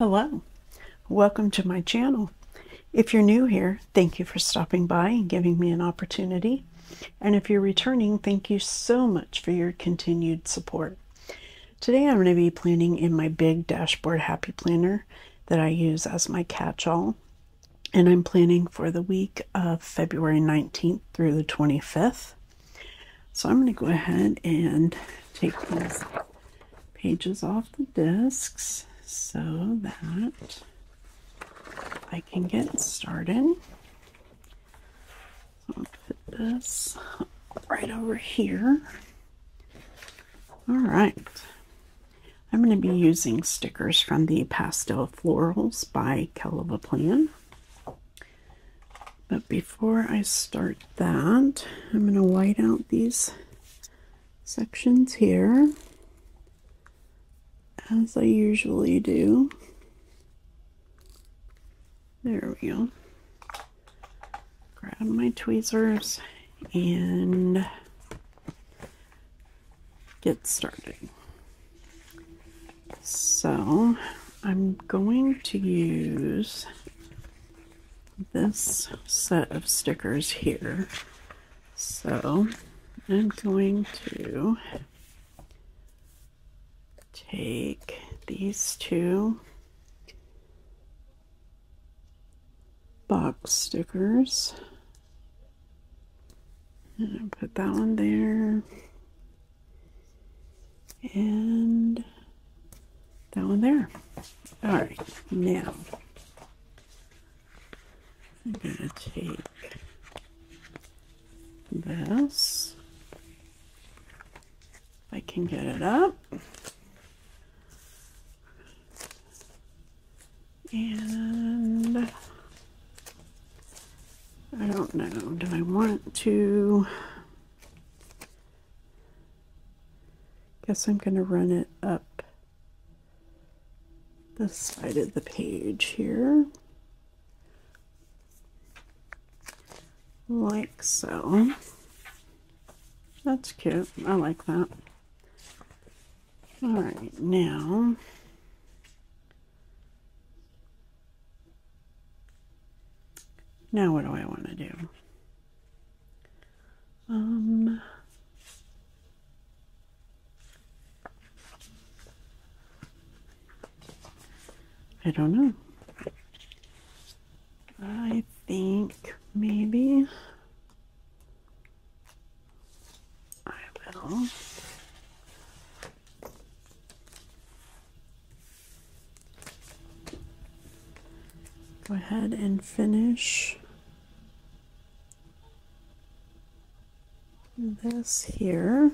Hello, welcome to my channel. If you're new here, thank you for stopping by and giving me an opportunity. And if you're returning, thank you so much for your continued support. Today I'm going to be planning in my big dashboard happy planner that I use as my catch-all. And I'm planning for the week of February 19th through the 25th. So I'm going to go ahead and take these pages off the discs so that I can get started. So I'll put this right over here. All right. I'm going to be using stickers from the Pastel Florals by Kell of a Plan. But before I start that, I'm going to white out these sections here as I usually do. There we go. Grab my tweezers and get started. So I'm going to use this set of stickers here. So I'm going to take these two box stickers and put that one there and that one there. All right, now I'm to take this, I can get it up. And I don't know, do I want to? Guess I'm going to run it up the side of the page here. Like so. That's cute. I like that. All right, now Now what do I want to do? Um, I don't know. I think maybe I will. Go ahead and finish this here.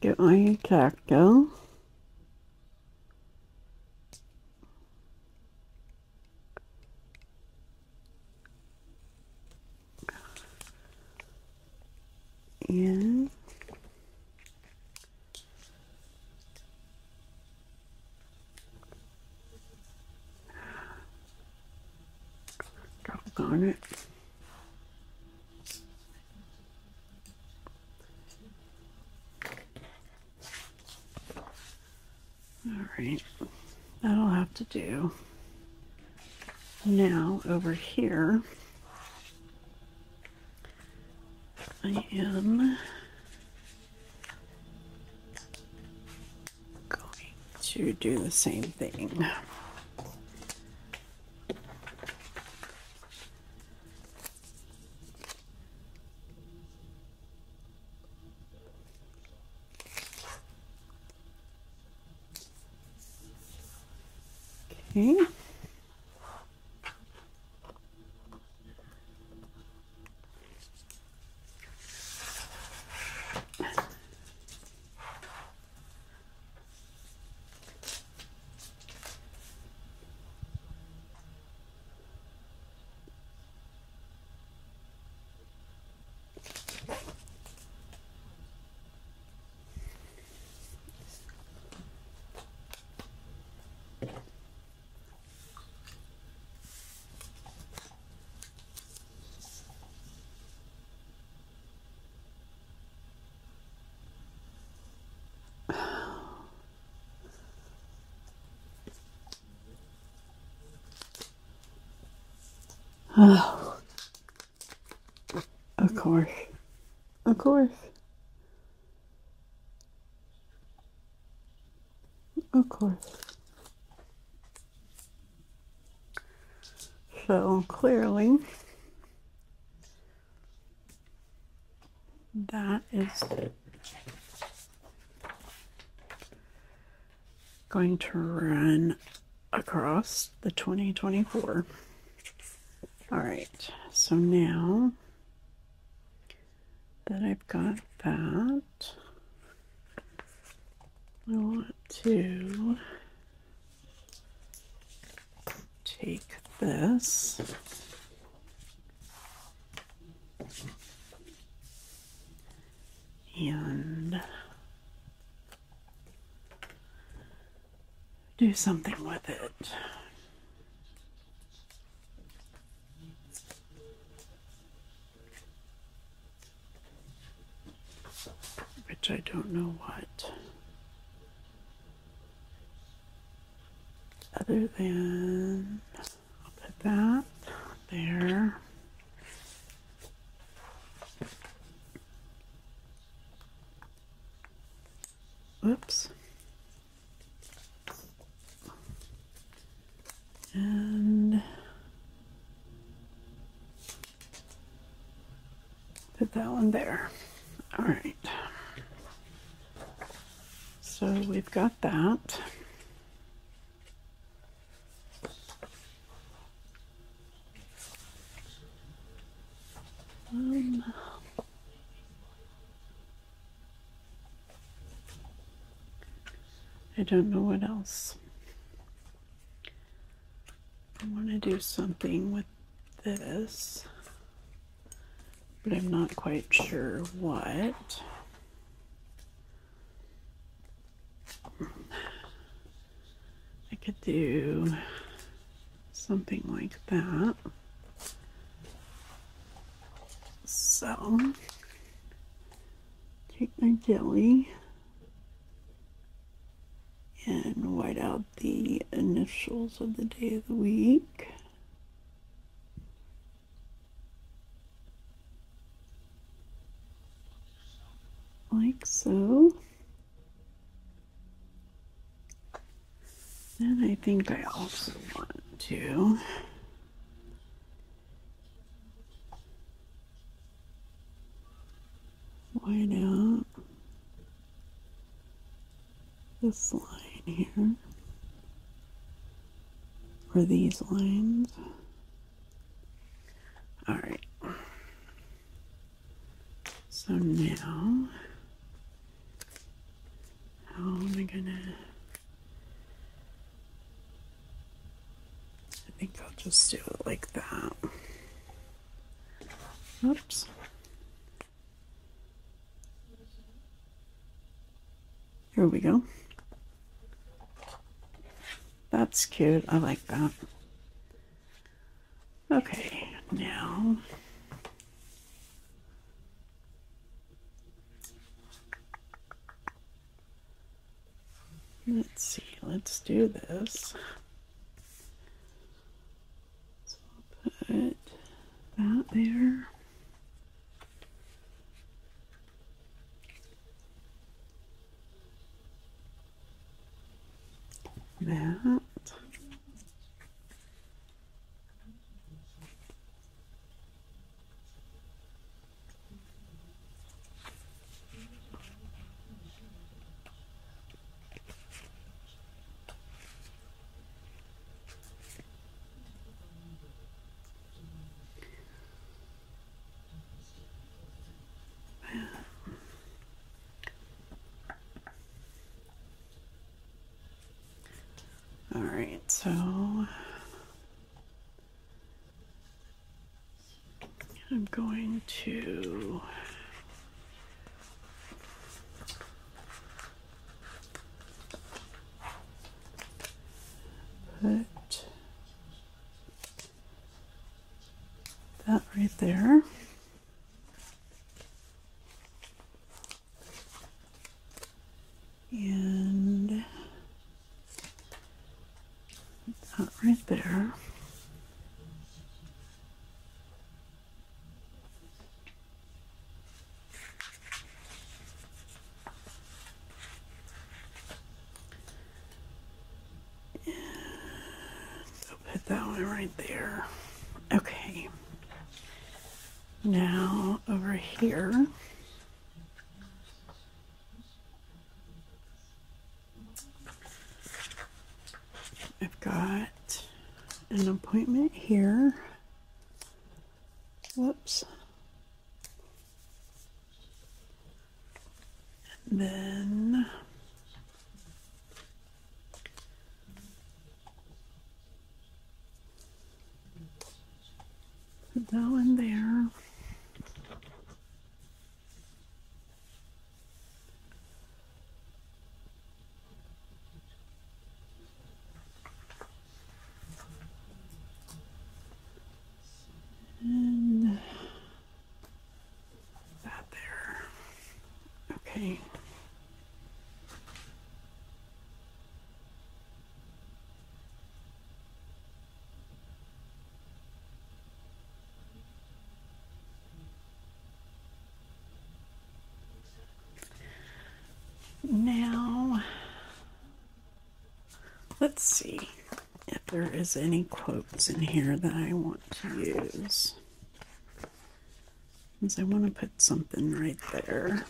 Get my cacto. And on it. All right, that'll have to do. Now over here, I am going to do the same thing. Okay. Oh, of course. Of course. Of course. So clearly, that is going to run across the 2024. All right, so now that I've got that, I want to take this and do something with it. Which I don't know what. Other than, I'll put that there. Whoops. And put that one there. All right. So we've got that. Um, I don't know what else. I want to do something with this, but I'm not quite sure what. I could do something like that. So, take my jelly and white out the initials of the day of the week. Like so. Then I think I also want to white out this line here, or these lines. All right. So now, how am I gonna? I think I'll just do it like that. Oops. Here we go. That's cute. I like that. Okay, now let's see. Let's do this. So I'll put that there. that. All right, so I'm going to put that right there. And that right there. I'll put that one right there. Okay. Now over here. I've got an appointment here. Whoops. And then that one there. And that there. Okay. Now, let's see if there is any quotes in here that I want to use. Because I want to put something right there.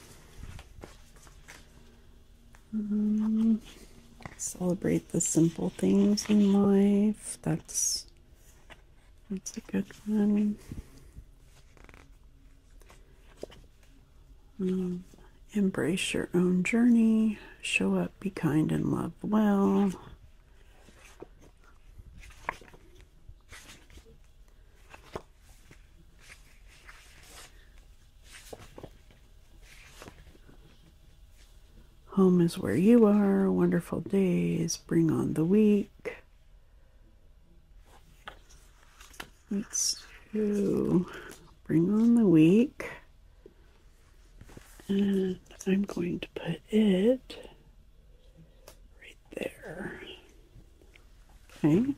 Um, celebrate the simple things in life. That's that's a good one. Um, embrace your own journey. Show up, be kind, and love well. Is where you are. Wonderful days. Bring on the week. Let's do bring on the week. And I'm going to put it right there. Okay.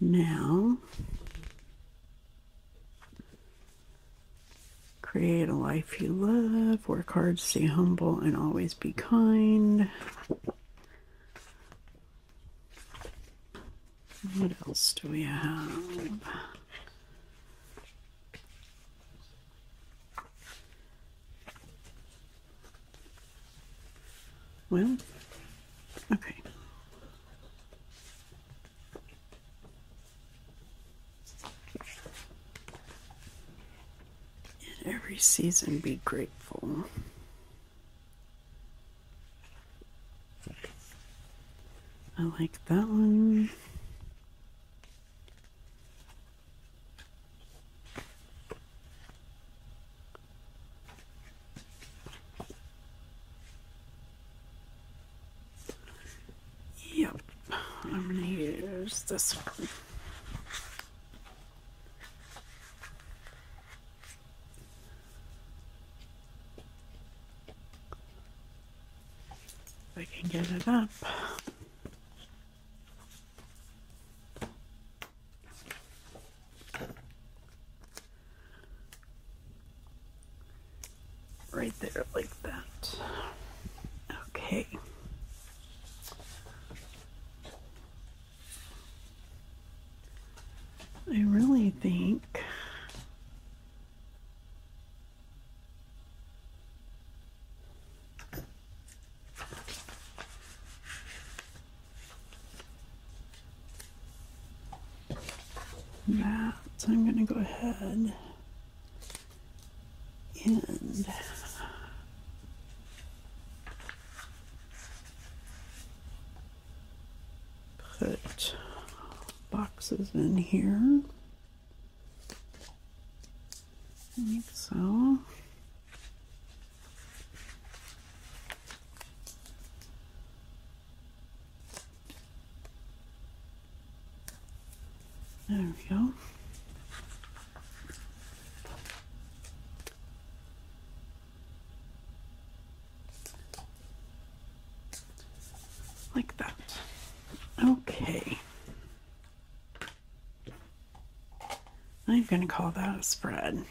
Now, create a life you love, work hard, stay humble, and always be kind. What else do we have? Well, okay. In season, be grateful. I like that one. Yep, I'm gonna use this one. If I can get it up. Right there, like that. Okay. I really think that I'm going to go ahead and put boxes in here. I think so. There we go. Like that. Okay. I'm going to call that a spread.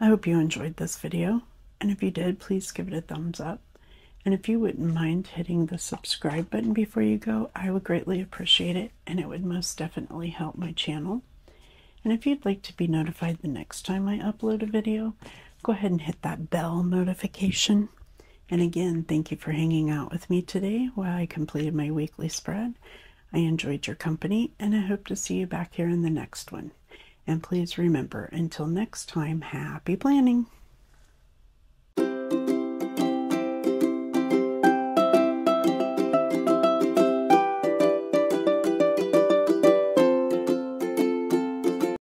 I hope you enjoyed this video, and if you did, please give it a thumbs up. And if you wouldn't mind hitting the subscribe button before you go, I would greatly appreciate it and it would most definitely help my channel. And if you'd like to be notified the next time I upload a video, go ahead and hit that bell notification. And again, thank you for hanging out with me today while I completed my weekly spread. I enjoyed your company and I hope to see you back here in the next one. And please remember, until next time, happy planning!